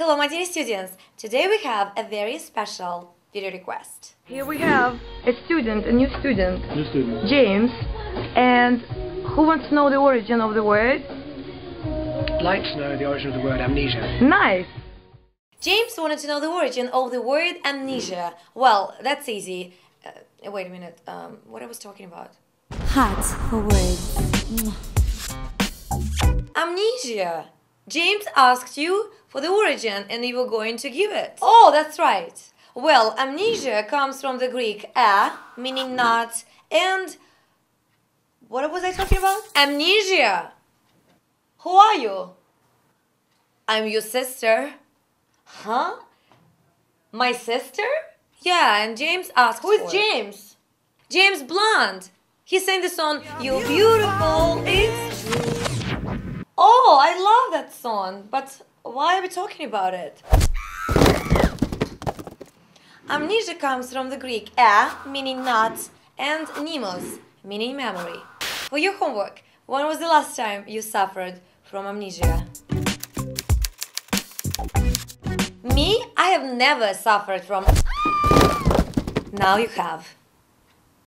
Hello, my dear students! Today we have a very special video request. Here we have a student, a new student, New student. James, and who wants to know the origin of the word? Like to know the origin of the word amnesia. Nice! James wanted to know the origin of the word amnesia. Well, that's easy. Uh, wait a minute. Um, what I was talking about? Hot for words. Amnesia. James asked you for the origin and you were going to give it. Oh, that's right. Well, amnesia comes from the Greek a, meaning not, and what was I talking about? Amnesia. Who are you? I'm your sister. Huh? My sister? Yeah, and James asked. Who is James? James Blunt. He sang the song "You're Beautiful." It's true. Song, but why are we talking about it? Amnesia comes from the Greek a, meaning not, and mnemos, meaning memory. For your homework, when was the last time you suffered from amnesia? Me, I have never suffered from. Now you have.